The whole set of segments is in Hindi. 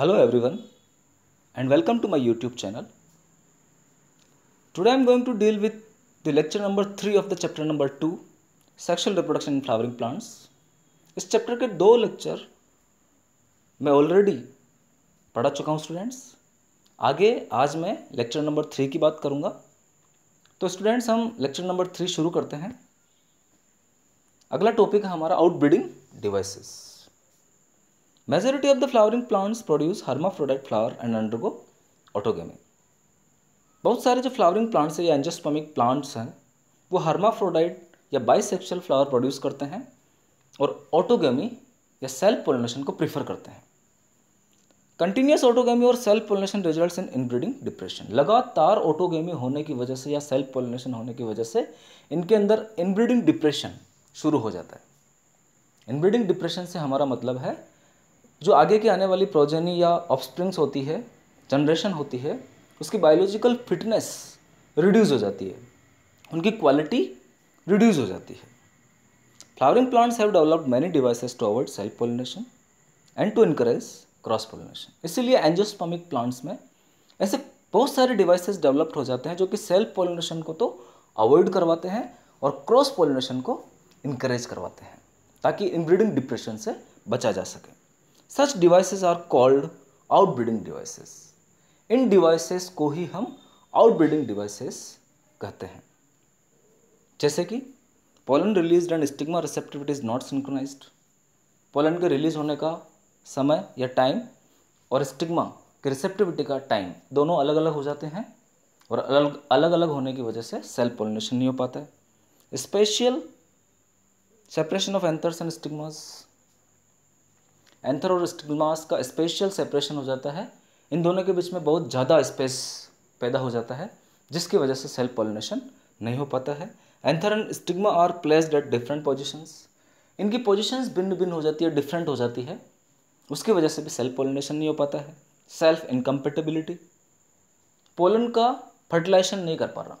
Hello everyone and welcome to my YouTube channel. Today I am going to deal with the lecture number 3 of the chapter number 2 sexual reproduction in flowering plants. इस चैप्टर के दो लेक्चर मैं ऑलरेडी पढ़ा चुका हूँ स्टूडेंट्स आगे आज मैं लेक्चर नंबर थ्री की बात करूँगा तो स्टूडेंट्स हम लेक्चर नंबर थ्री शुरू करते हैं अगला टॉपिक है हमारा outbreeding devices majority of the flowering plants produce hermaphrodite flower and undergo autogamy बहुत सारे जो फ्लावरिंग प्लांट्स हैं या एंजोस्पर्मिक प्लांट्स हैं, वो हर्माफ्रोडाइट या बाइसेक्सुअल फ्लावर प्रोड्यूस करते हैं और ऑटोगेमी या सेल्फ पोलिनेशन को प्रीफर करते हैं। कंटिन्यूस ऑटोगेमी और self pollination results in inbreeding depression लगातार ऑटोगेमी होने की वजह से या सेल्फ पोलिनेशन होने की वजह से इनके अंदर इनब्रीडिंग डिप्रेशन शुरू हो जाता है। इनब्रीडिंग डिप्रेशन से हमारा मतलब है जो आगे की आने वाली प्रोजेनी या ऑफस्प्रिंग्स होती है जनरेशन होती है, उसकी बायोलॉजिकल फिटनेस रिड्यूस हो जाती है। उनकी क्वालिटी रिड्यूस हो जाती है। Flowering plants have developed many devices to avoid self pollination and to encourage cross pollination इसीलिए एंजियोस्पर्मिक प्लांट्स में ऐसे बहुत सारे डिवाइसेस डेवलप्ड हो जाते हैं जो कि सेल्फ पोलिनेशन को तो अवॉइड करवाते हैं और क्रॉस पोलिनेशन को इनकरेज करवाते हैं, ताकि इनब्रीडिंग डिप्रेशन से बचा जा सके। Such devices are called outbreeding devices in devices को ही हम आउटब्रीडिंग डिवाइसेस कहते हैं। जैसे कि pollen release and stigma receptivity is not synchronized pollen के रिलीज़ होने का समय या टाइम और स्टिग्मा के रिसेप्टिविटी का टाइम दोनों अलग अलग हो जाते हैं और अलग अलग अलग होने की वजह से सेल्फ पोलिनेशन नहीं हो पाता है। Special separation of anthers and stigmas anther और स्टिग्मास का स्पेशल सेपरेशन हो जाता है। इन दोनों के बीच में बहुत ज़्यादा स्पेस पैदा हो जाता है, जिसकी वजह से सेल्फ पॉलिनेशन नहीं हो पाता है। Anther and stigma are placed at different positions. इनकी पोजिशंस भिन्न भिन्न हो जाती है, डिफरेंट हो जाती है। उसकी वजह से भी सेल्फ पोलिनेशन नहीं हो पाता है। Self incompatibility. पोलन का फर्टिलाइजेशन नहीं कर पा रहा।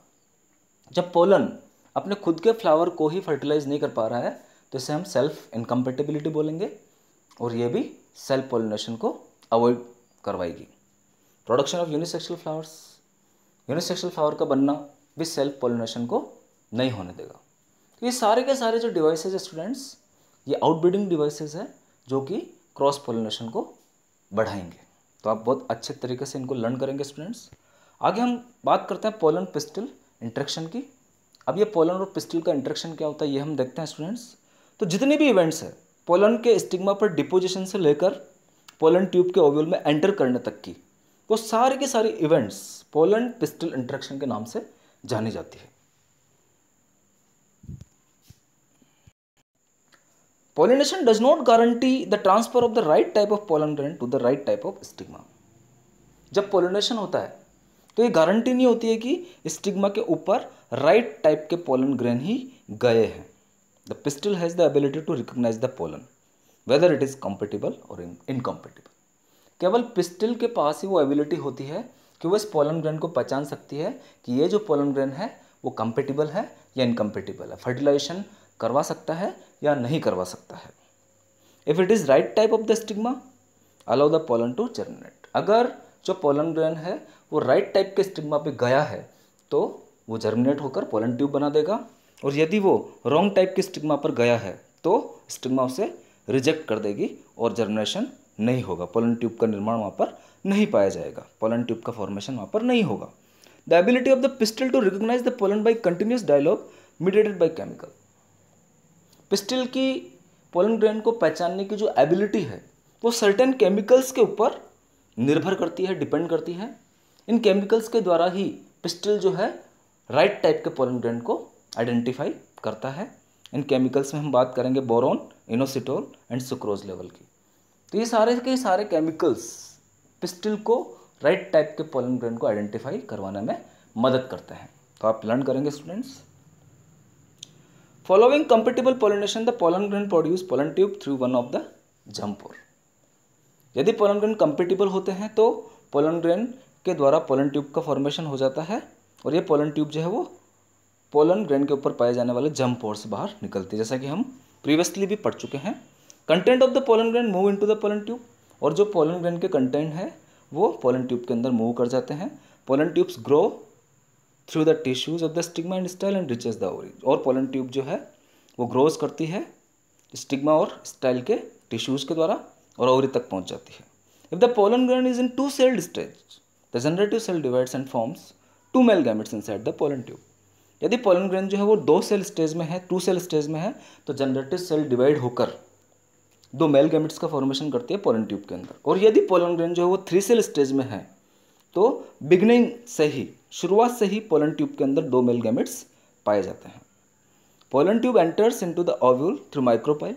जब पोलन अपने खुद के फ्लावर को ही फर्टिलाइज नहीं कर पा रहा है तो इसे हम सेल्फ इनकम्पेटेबिलिटी बोलेंगे। और ये भी सेल्फ पोलिनेशन को अवॉइड करवाएगी। Production of unisexual flowers unisexual flower का बनना भी सेल्फ पोलिनेशन को नहीं होने देगा। तो ये सारे के सारे जो डिवाइसेज है स्टूडेंट्स ये आउटब्रीडिंग डिवाइसेज है जो कि क्रॉस पोलिनेशन को बढ़ाएँगे। तो आप बहुत अच्छे तरीके से इनको लर्न करेंगे स्टूडेंट्स आगे हम बात करते हैं पोलन पिस्टल इंट्रेक्शन की। अब ये पोलन और पिस्टल का इंट्रेक्शन क्या होता है, ये हम देखते हैं स्टूडेंट्स तो जितने भी इवेंट्स है पोलन के स्टिग्मा पर डिपोजिशन से लेकर पोलन ट्यूब के ओव्यूल में एंटर करने तक की वो सारे के सारे इवेंट्स पोलन पिस्टल इंट्रेक्शन के नाम से जानी जाती है। Pollination does not guarantee the transfer of the right type of pollen grain to the right type of stigma जब पोलिनेशन होता है तो ये गारंटी नहीं होती है कि स्टिग्मा के ऊपर राइट टाइप के पोलन ग्रेन ही गए हैं। The pistil has the ability to recognise the pollen whether it is compatible और इनकम्पेटिबल केवल पिस्टल के पास ही वो एबिलिटी होती है कि वो इस पोलन ग्रेन को पहचान सकती है कि ये जो पोलन ग्रेन है, वो कंपेटिबल है या इनकम्पेटिबल है। फर्टिलाइजेशन करवा सकता है या नहीं करवा सकता है। If it is right type of the stigma allow the pollen to germinate अगर जो पोलन ग्रेन है, वो राइट टाइप के स्टिग्मा पे गया है तो वो जर्मिनेट होकर पोलन ट्यूब बना देगा। और यदि वो रॉन्ग टाइप के स्टिग्मा पर गया है तो स्टिग्मा उसे रिजेक्ट कर देगी और जर्मिनेशन नहीं होगा। पोलन ट्यूब का निर्माण वहाँ पर नहीं पाया जाएगा। पोलन ट्यूब का फॉर्मेशन वहाँ पर नहीं होगा। The ability of the pistil to recognize the pollen by continuous dialogue mediated by chemical pistil की पोलन ग्रेन को पहचानने की जो एबिलिटी है, वो सर्टेन केमिकल्स के ऊपर निर्भर करती है डिपेंड करती है। इन केमिकल्स के द्वारा ही पिस्टल जो है राइट टाइप के पोलन ग्रेन को आइडेंटिफाई करता है। इन केमिकल्स में हम बात करेंगे boron inositol and sucrose level की। तो ये सारे के सारे केमिकल्स पिस्टल को राइट टाइप के पोलन ग्रेन को आइडेंटिफाई करवाने में मदद करते हैं। तो आप लर्न करेंगे students following compatible pollination the pollen grain produce pollen tube through one of the germ pore यदि पोलन ग्रेन कंपेटेबल होते हैं तो पोलन ग्रेन के द्वारा पोलन ट्यूब का फॉर्मेशन हो जाता है और ये पोलन ट्यूब जो है वो पोलन ग्रैंड के ऊपर पाए जाने वाले जम पोर से बाहर निकलती है। जैसा कि हम प्रीवियसली भी पढ़ चुके हैं। Content of the pollen grain move into the pollen tube और जो पोलन ग्रैंड के कंटेंट है, वो पोलन ट्यूब के अंदर मूव कर जाते हैं। Pollen tubes grow through the tissues of the stigma and style and reaches the ovary और पोलन ट्यूब जो है, वो ग्रोज करती है स्टिग्मा और स्टाइल के टिश्यूज के द्वारा और ओवरी तक पहुँच जाती है। If the pollen grain is in two celled stage the generative cell divides and forms two male gametes inside the pollen tube यदि पोलन ग्रेन जो है वो दो सेल स्टेज में है, टू सेल स्टेज में है तो जनरेटिव सेल डिवाइड होकर दो मेल गैमेट्स का फॉर्मेशन करती है पोलन ट्यूब के अंदर। और यदि पोलन ग्रेन जो है वो थ्री सेल स्टेज में है तो बिगनिंग से ही, शुरुआत से ही पोलन ट्यूब के अंदर दो मेल गैमेट्स पाए जाते हैं। Pollen tube enters into the ovule through micropyle.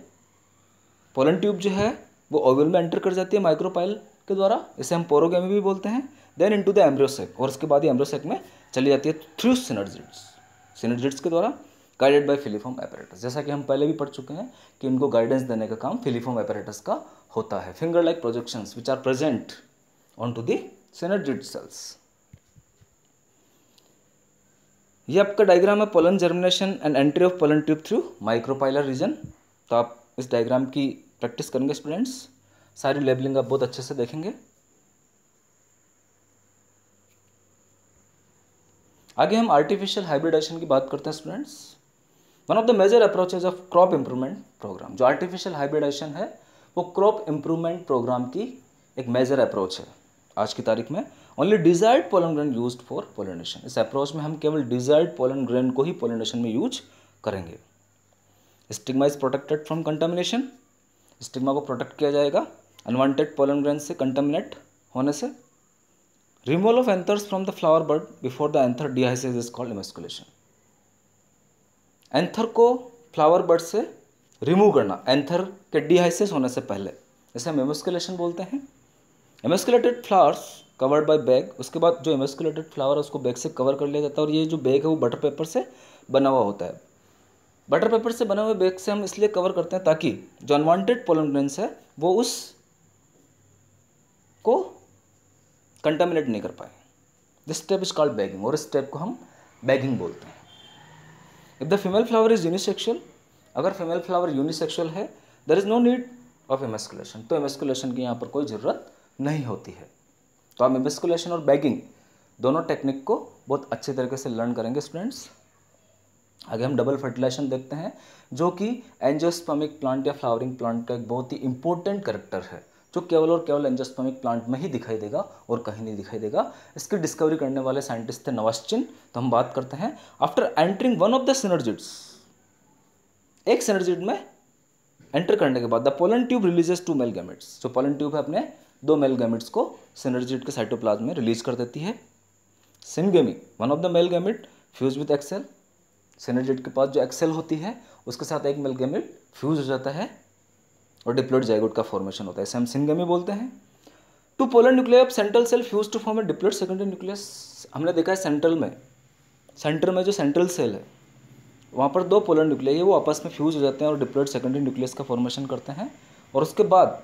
Pollen tube जो है वो ओव्यूल में एंटर कर जाती है माइक्रोपाइल के द्वारा, इसे हम पोरोगेमी भी बोलते हैं, देन इनटू द एम्ब्रियोसेक, और उसके बाद ही एम्ब्रियोसेक में चली जाती है थ्रू सिनर्जिट्स सिनर्जिट्स के द्वारा गाइडेड बाय फिलीफॉर्म एपरेटस जैसा कि हम पहले भी पढ़ चुके हैं कि इनको गाइडेंस देने का काम फिलीफॉर्म एपरेटस का होता है। Finger like projections which are present on to the synergid cells ये आपका डायग्राम है pollen germination and entry of pollen tube through micropylar region तो आप इस डायग्राम की प्रैक्टिस करेंगे स्टूडेंट्स सारी लेबलिंग आप बहुत अच्छे से देखेंगे। आगे हम आर्टिफिशियल हाइब्रिडाइजेशन की बात करते हैं students one of the major approaches of crop improvement programme जो आर्टिफिशियल हाइब्रिडाइजेशन है, वो क्रॉप इम्प्रूवमेंट प्रोग्राम की एक मेजर अप्रोच है. आज की तारीख में only desired pollen grain use for pollination इस अप्रोच में हम केवल डिजायर्ड पोलन ग्रेन को ही पोलिनेशन में यूज़ करेंगे. Stigma is protected from contamination stigma को प्रोटेक्ट किया जाएगा. अनवांटेड पोलन ग्रेन से कंटामिनेट होने से. Removal of anthers from the flower bud before the anther dehisces is called emasculation. Anther को फ्लावर बर्ड से रिमूव करना एंथर के डिहाइसिस होने से पहले, इसे हम एमस्कुलेशन बोलते हैं emasculated flowers covered by bag उसके बाद जो एमस्कुलेटेड फ्लावर है, उसको बैग से कवर कर लिया जाता है और ये जो बैग है, वो बटर पेपर से बना हुआ होता है बटर पेपर से बने हुए बैग से हम इसलिए कवर करते हैं ताकि जो अनवांटेड पोलन ग्रेन्स है, वो उस को कंटामिनेट नहीं कर पाए। This step is called bagging और इस स्टेप को हम बैगिंग बोलते हैं। If the female flower is unisexual अगर फीमेल फ्लावर यूनिसेक्शुअल है there is no need of emasculation तो एमेस्कुलेशन की यहाँ पर कोई ज़रूरत नहीं होती है। तो हम एमेस्कुलेशन और बैगिंग दोनों टेक्निक को बहुत अच्छे तरीके से लर्न करेंगे स्टूडेंट्स आगे हम डबल फर्टिलाइजेशन देखते हैं, जो कि एंजियोस्पर्मिक प्लांट या फ्लावरिंग प्लांट का एक बहुत ही इंपॉर्टेंट करेक्टर है। जो केवल और केवल एंजोस्पर्मिक प्लांट में ही दिखाई देगा और कहीं नहीं दिखाई देगा। इसकी डिस्कवरी करने वाले साइंटिस्ट थे नवाश्चिन तो हम बात करते हैं। After entering one of the synergids एक सिनर्जिट में एंटर करने के बाद the pollen tube releases two male gametes जो पोलन ट्यूब है अपने दो मेल गैमेट्स को सिनर्जिट के साइटोप्लाज्म में रिलीज़ कर देती है। Syngamy one of the male gamete fuse with egg cell synergid के पास जो एक्सेल होती है, उसके साथ एक मेल गैमेट फ्यूज हो जाता है। और डिप्लोइड जाइगोट का फॉर्मेशन होता है। इसे हम सिंगमी बोलते हैं। Two polar nuclei central cell fuse to form a diploid secondary nucleus हमने देखा है सेंट्रल में। सेंटर में जो सेंट्रल सेल है, वहाँ पर दो पोलर न्यूक्लियर है, वो आपस में फ्यूज हो जाते हैं और डिप्लोइड सेकेंडरी न्यूक्लियस का फॉर्मेशन करते हैं। और उसके बाद,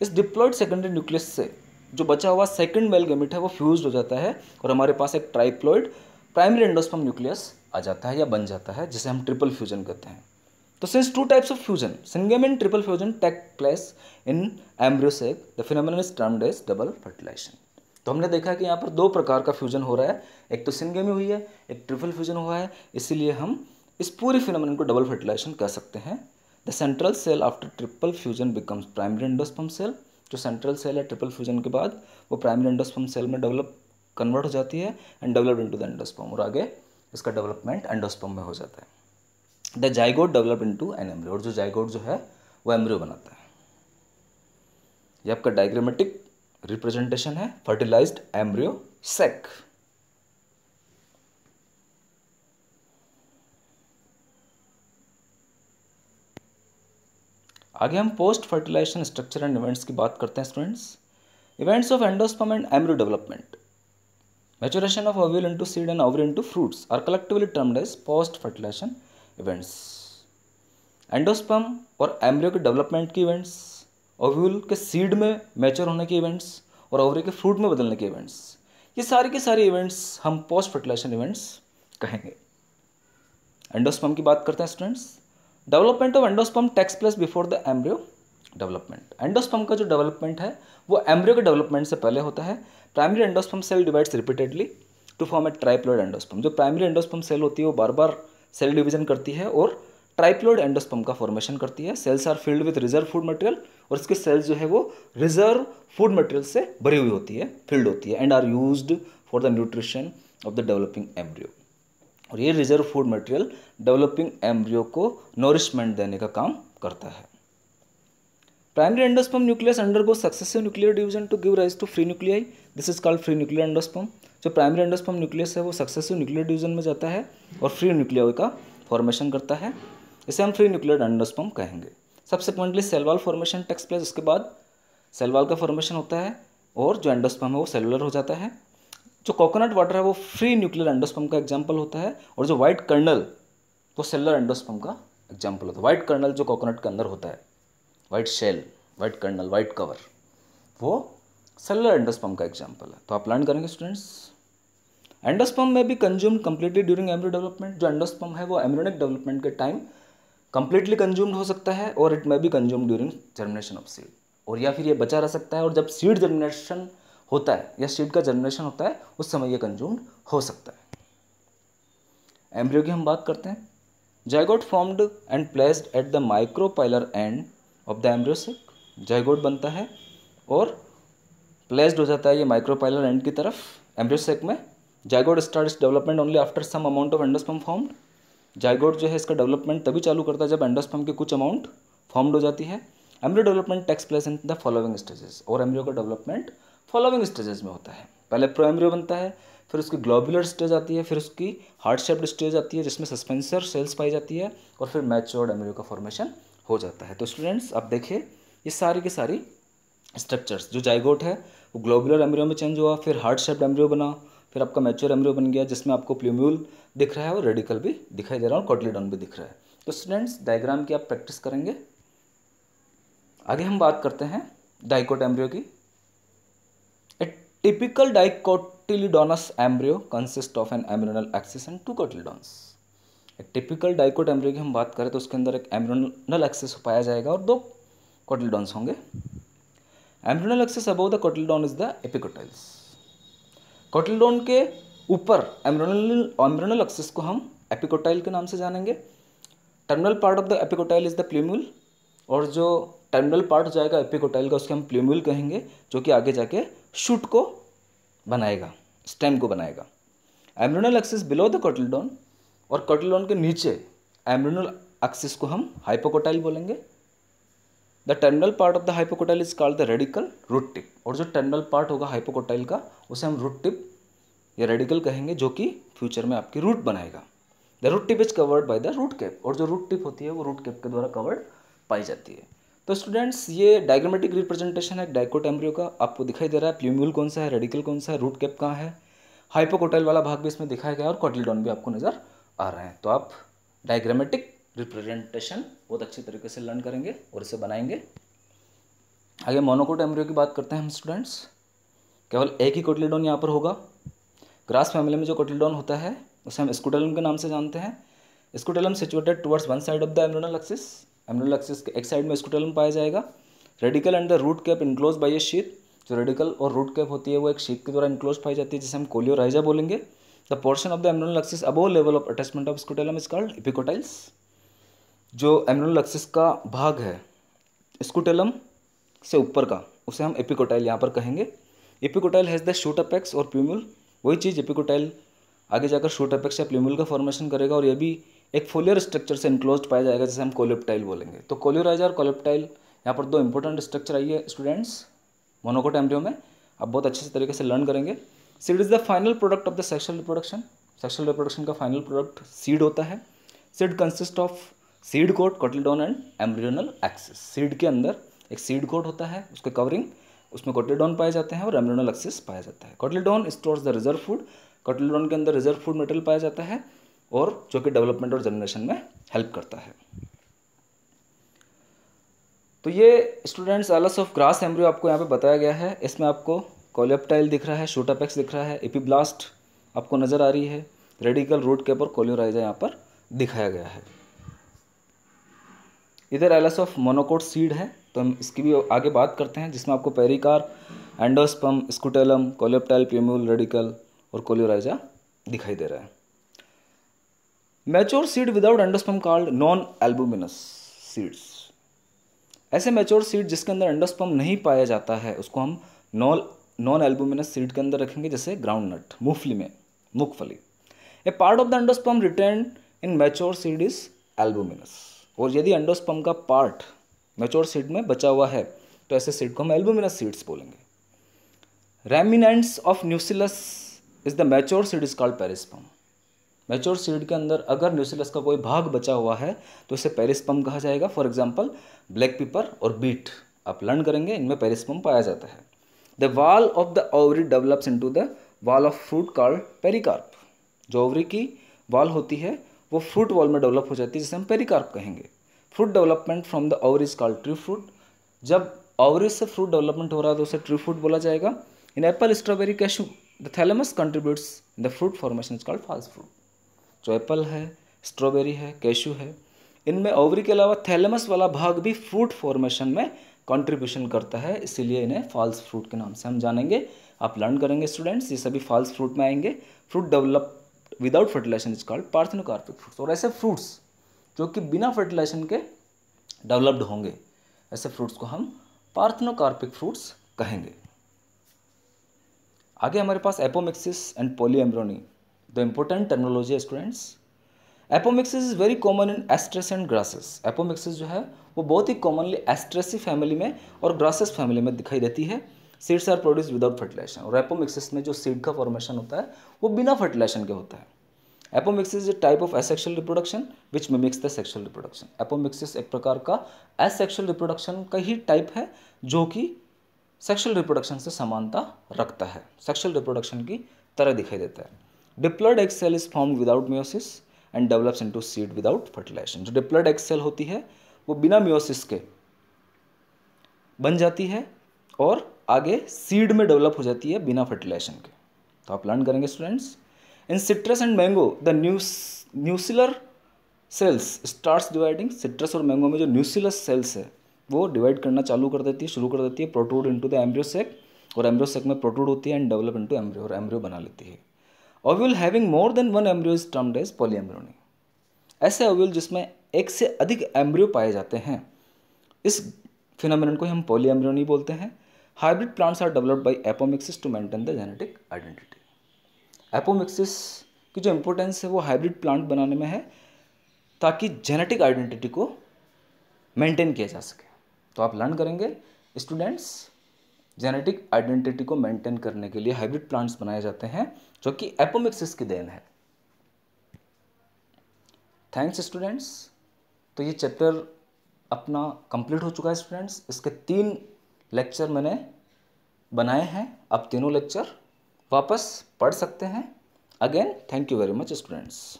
इस डिप्लोइड सेकेंडरी न्यूक्लियस से जो बचा हुआ सेकेंड मेल गेमिट है, वो फ्यूज हो जाता है और हमारे पास एक ट्राइप्लॉइड प्राइमरी एंडोस्पम न्यूक्लियस आ जाता है या बन जाता है, जिसे हम ट्रिपल फ्यूजन कहते हैं। तो two types of fusion, syngamy and triple fusion take place in embryo sac, the phenomenon is termed as double. तो हमने देखा कि यहाँ पर दो प्रकार का फ्यूजन हो रहा है। एक तो सिंगेमी हुई है एक ट्रिपल फ्यूजन हुआ है। इसीलिए हम इस पूरी फिनोमिन को डबल फर्टिलाइजेशन कह सकते हैं। The central cell after triple fusion becomes primary endosperm cell जो सेंट्रल सेल है ट्रिपल फ्यूजन के बाद वो प्राइमरी एंडोस्पम सेल में डेवलप कन्वर्ट हो जाती है and develop into the endosperm और आगे इसका डेवलपमेंट एंडोस्पम में हो जाता है। The zygote develop into an embryo. और जो जाइगोड जो है, वो एम्ब्रियो बनाता है। ये आपका डायग्रामेटिक रिप्रेजेंटेशन है, फर्टिलाइज्ड एम्ब्रियो सेक। आगे हम post fertilization structure and events की बात करते हैं students events of endosperm and embryo development maturation of ovule into seed and ovary into fruits are collectively termed as post fertilization events endosperm और एम्ब्रियो के डेवलपमेंट के इवेंट्स ओव्यूल के सीड में मैच्योर होने के इवेंट्स और ओवरी के फ्रूट में बदलने के इवेंट्स ये सारे के सारे इवेंट्स हम पोस्ट फर्टिलाइजेशन इवेंट्स कहेंगे. एंडोस्पम की बात करते हैं students development of endosperm takes place before the embryo development endosperm का जो डेवलपमेंट है, वो एम्ब्रियो के डेवलपमेंट से पहले होता है. Primary endosperm cell divides repeatedly to form a triploid endosperm जो प्राइमरी एंडोस्पम सेल होती है, वो बार बार सेल डिवीज़न करती है और ट्राइप्लोइड एंडोस्पम का फॉर्मेशन करती है। Cells are filled with reserve food material और इसके सेल्स जो है वो रिज़र्व फ़ूड मटेरियल से भरी हुई होती है फिल्ड होती है and are use for the nutrition of the developing embryo और ये reserve food material developing embryo को नोरिशमेंट देने का काम करता है। Primary endosperm nucleus undergo successive nuclear division to give rise to free nuclei this is called free nuclear endosperm जो प्राइमरी एंडोस्पम न्यूक्लियस है, वो सक्सेसिव न्यूक्लियर डिवीज़न में जाता है और फ्री न्यूक्लियर का फॉर्मेशन करता है। इसे हम फ्री न्यूक्लियर एंडोस्पम कहेंगे। Subsequently cell wall formation takes place उसके बाद सेलवाल का फॉर्मेशन होता है और जो एंडोस्पम है, वो सेलुलर हो जाता है। जो कोकोनट वाटर है, वो फ्री न्यूक्लियर एंडोस्पम का एग्ज़ाम्पल होता है और जो व्हाइट कर्नल वो सेलुलर एंडोस्पम का एग्ज़ाम्पल होता है। वाइट कर्नल जो कोकोनट के अंदर होता है white shell white kernel white cover वो सेलुलर एंडोस्पम का एग्ज़ाम्पल है। तो आप लर्न करेंगे स्टूडेंट्स एंडोस्पम में भी consumed completely during embryo development जो एंडोस्पम है, वो एम्ब्रियोनिक डेवलपमेंट के टाइम कंप्लीटली कंज्यूम्ड हो सकता है और it may be consume during germination of seed और या फिर ये बचा रह सकता है और जब सीड जर्मिनेशन होता है, या सीड का जर्मिनेशन होता है, उस समय ये कंज्यूम्ड हो सकता है। एम्ब्रियो की हम बात करते हैं। Zygote formed and placed at the micropylar end of the embryo sac zygote बनता है और प्लेस्ड हो जाता है ये माइक्रोपाइलर एंड की तरफ़ एम्ब्रियोसिक में। Zygote start development only after some amount of endosperm formed zygote जो है इसका डेवलपमेंट तभी चालू करता है जब एंडोस्पम की कुछ अमाउंट फॉर्म्ड हो जाती है। Embryo development takes place in the following stages और एम्ब्रियो का डेवलपमेंट फॉलोइंग स्टेजेस में होता है। पहले प्रो एम्ब्रियो बनता है, फिर उसकी ग्लोबुलर स्टेज आती है, फिर उसकी हार्ट शेप्ड स्टेज आती है, जिसमें सस्पेंसर सेल्स पाई जाती है, और फिर मैच्योर्ड एम्ब्रियो का फॉर्मेशन हो जाता है। तो स्टूडेंट्स आप देखिए, ये सारी की सारी स्ट्रक्चर्स जो जाइगोट है वो ग्लोबुलर एम्ब्रियो में चेंज हुआ, फिर हार्ट शेप्ड एम्ब्रियो बना, फिर आपका मैच्योर एम्ब्रियो बन गया, जिसमें आपको प्ल्यूम्यूल दिख रहा है और रेडिकल भी दिखाई दे रहा है और कॉटलीडॉन भी दिख रहा है। तो स्टूडेंट्स डायग्राम की आप प्रैक्टिस करेंगे। आगे हम बात करते हैं डाइकोट एम्ब्रियो की। A typical dicotyledonous embryo consist of an embryonal axis and two cotyledons typical dicot embryo की हम बात करें तो उसके अंदर एक एम्ब्रियोनल एक्सिस पाया जाएगा और दो कोटिलिडॉन्स होंगे। Embryonal axis above the cotyledon is the epicotyls cotyledon के ऊपर एम्ब्रोनल एम्ब्रोनल एक्सिस को हम एपिकोटाइल के नाम से जानेंगे। Terminal part of the epicotyl is the plumule और जो टर्मिनल पार्ट हो जाएगा एपिकोटाइल का, उसके हम प्ल्यूम्यूल कहेंगे, जो कि आगे जाके शूट को बनाएगा स्टेम को बनाएगा। Embryonal axis below the cotyledon और कोटिलडोन के नीचे एम्ब्रोनल एक्सिस को हम हाइपोकोटाइल बोलेंगे। The terminal part of the hypocotyl is called the radicle root tip और जो टर्मिनल पार्ट होगा हाइपोकोटाइल का, उसे हम रूट टिप या रेडिकल कहेंगे, जो कि फ्यूचर में आपकी रूट बनाएगा। The root tip is covered by the root cap और जो रूट टिप होती है, वो रूट कैप के द्वारा कवर्ड पाई जाती है। तो स्टूडेंट्स ये डायग्रामेटिक रिप्रेजेंटेशन है डाइकोट एम्ब्रियो का। आपको दिखाई दे रहा है प्ल्यूम्यूल कौन सा है रेडिकल कौन सा है रूट कैप कहाँ है। हाइपोकोटाइल वाला भाग भी इसमें दिखाया गया है और कॉटिलडॉन भी आपको नज़र आ रहे हैं। तो आप डायग्रामेटिक रिप्रेजेंटेशन बहुत अच्छी तरीके से लर्न करेंगे और इसे बनाएँगे। आगे मोनोकोट एम्ब्रियो की बात करते हैं हम स्टूडेंट्स केवल एक ही कोटलीडोन यहाँ पर होगा। ग्रास फैमिली में जो कोटलीडोन होता है, उसे हम स्कूटेलम के नाम से जानते हैं। Scutellum situated towards one side of the embryonal axis embryonal axis के एक साइड में स्कूटेलम पाया जाएगा। Radicle and the root cap enclose by a sheath जो रेडिकल और रूट कैप होती है, वो एक शीत के द्वारा इनक्लोज पाई जाती है, जिसे हम कोलियोराइजा बोलेंगे। The portion of the embryonal axis above level of attachment of scutellum is called epicotyls जो एक्सिस का भाग है स्कूटेलम से ऊपर का, उसे हम एपिकोटाइल यहाँ पर कहेंगे। Epicotyl has the shoot apex और प्यूमुल वही चीज़ एपिकोटाइल आगे जाकर शूट अपेक्स या प्यूमुल का फॉर्मेशन करेगा और ये भी एक फोलियर स्ट्रक्चर से इनक्लोज पाया जाएगा, जिसे हम कोलिप्टाइल बोलेंगे। तो कोलियोराइज और कोलिप्टाइल यहाँ पर दो इंपॉर्टेंट स्ट्रक्चर आई है स्टूडेंट्स मोनोकोट एम्ब्रियो में। आप बहुत अच्छे से तरीके से लर्न करेंगे। Seed is the final product of the sexual reproduction sexual reproduction का फाइनल प्रोडक्ट सीड होता है। Seed consist of seed coat cotyledon and embryonal axis. Seed के अंदर एक सीड कोट होता है, उसके कवरिंग, उसमें कोटिलडोन पाए जाते हैं और एम्ब्रियोनल एक्सिस पाया जाता है। Cotyledon stores the reserve food. Cotyledon के अंदर रिज़र्व फ़ूड मटेरियल पाया जाता है और जो कि डेवलपमेंट और जनरेशन में हेल्प करता है। तो ये students, L S of grass embryo आपको यहाँ पे बताया गया है। इसमें आपको कोलियोप्टाइल दिख रहा है, शूटापेक्स दिख रहा है, एपीब्लास्ट आपको नज़र आ रही है, रेडिकल रूट कैप और कोलियोराइजा यहाँ पर दिखाया गया है। इधर एलस ऑफ़ मोनोकोट सीड है तो हम इसकी भी आगे बात करते हैं, जिसमें आपको pericarp endosperm scutellum coleoptile plumule radicle और कोलियोराइजा दिखाई दे रहा है। Mature seed without endosperm called non albuminous seeds ऐसे मैच्योर सीड जिसके अंदर एंडोस्पम नहीं पाया जाता है, उसको हम नॉन नॉन एल्बुमिनस सीड के अंदर रखेंगे, जैसे ग्राउंड नट मूंगफली में, मूंगफली। A part of the endosperm retained in mature seed is albuminous और यदि एंडोस्पम का पार्ट मेच्योर सीड में बचा हुआ है तो ऐसे सीड को हम एल्बुमिनस सीड्स बोलेंगे। Remnants of nucellus is the mature seed is called perisperm mature seed के अंदर अगर न्यूसिलस का कोई भाग बचा हुआ है तो इसे पेरिस्पम कहा जाएगा। फॉर एग्ज़ाम्पल ब्लैक पीपर और बीट आप लर्न करेंगे, इनमें पेरिस्पम पाया जाता है। The wall of the ovary develops into the wall of fruit called pericarp जो ओवरी की वाल होती है वो फ्रूट वॉल में डेवलप हो जाती है, जिसे हम पेरिकार्प कहेंगे। Fruit development from the ovary is called true fruit जब ओवरी से फ्रूट डेवलपमेंट हो रहा है तो उसे ट्री फ्रूट बोला जाएगा। In apple strawberry cashew the thalamus contributes the fruit formation is called fast fruit जो एप्पल है स्ट्रॉबेरी है कैशू है, इनमें ओवरी के अलावा थैलेमस वाला भाग भी फ्रूट फॉर्मेशन में कंट्रीब्यूशन करता है, इसीलिए इन्हें फॉल्स फ्रूट के नाम से हम जानेंगे। आप लर्न करेंगे स्टूडेंट्स ये सभी फॉल्स फ्रूट में आएँगे। Fruit develop without fertilization is called parthenocarpic fruits और ऐसे फ्रूट्स जो कि बिना फर्टिलाइजेशन के डेवलप्ड होंगे, ऐसे फ्रूट्स को हम पार्थनोकार्पिक फ्रूट्स कहेंगे। आगे हमारे पास apomixis and polyembryony the important technology students apomixis is very common in Asteraceae and grasses apomixis जो है, वो बहुत ही कॉमनली एस्ट्रेसी फैमिली में और ग्रासेस फैमिली में दिखाई देती है। Seeds are produce without fertilization. और एपोमिक्सिस में जो सीड का फॉर्मेशन होता है, वो बिना फर्टिलाइजेशन के होता है। Apomixis is type of asexual reproduction which mimics the sexual reproduction apomixis एक प्रकार का एसेक्शुअल रिप्रोडक्शन का ही टाइप है, जो कि सेक्शुअल रिप्रोडक्शन से समानता रखता है। सेक्शुअल रिप्रोडक्शन की तरह दिखाई देता है। Diploid egg cell is form without meiosis and develops into seed without fertilization जो डिप्लॉयड एक्स सेल होती है, वो बिना म्योसिस के बन जाती है और आगे सीड में डेवलप हो जाती है बिना फर्टिलाइजेशन के। तो आप लर्न करेंगे students in citrus and mango the nucell nucellar cells starts dividing citrus और मैंगो में जो न्यूसिलस सेल्स है, वो डिवाइड करना चालू कर देती है, शुरू कर देती है protrude into the embryo sac और एम्ब्रियोसेक में प्रोटूड होती है एंड डेवलप इनटू एम्ब्रियो और एम्ब्रियो बना लेती है। Ovule having more than one embryo is termed as polyembryony ऐसे ओव्यूल जिसमें एक से अधिक एम्ब्रियो पाए जाते हैं, इस फिनोमिनन को हम पॉलीएम्ब्रियोनी बोलते हैं। Hybrid plants are developed by apomixis to maintain the genetic identity apomixis की जो इंपॉर्टेंस है वो हाइब्रिड प्लांट बनाने में है, ताकि जेनेटिक आइडेंटिटी को मेंटेन किया जा सके। तो आप लर्न करेंगे स्टूडेंट्स जेनेटिक आइडेंटिटी को मेंटेन करने के लिए हाइब्रिड प्लांट्स बनाए जाते हैं, जो कि एपोमिक्सिस की देन है। थैंक्स स्टूडेंट्स तो ये चैप्टर अपना कंप्लीट हो चुका है स्टूडेंट्स इसके तीन लेक्चर मैंने बनाए हैं। आप तीनों लेक्चर वापस पढ़ सकते हैं। Again thank you very much students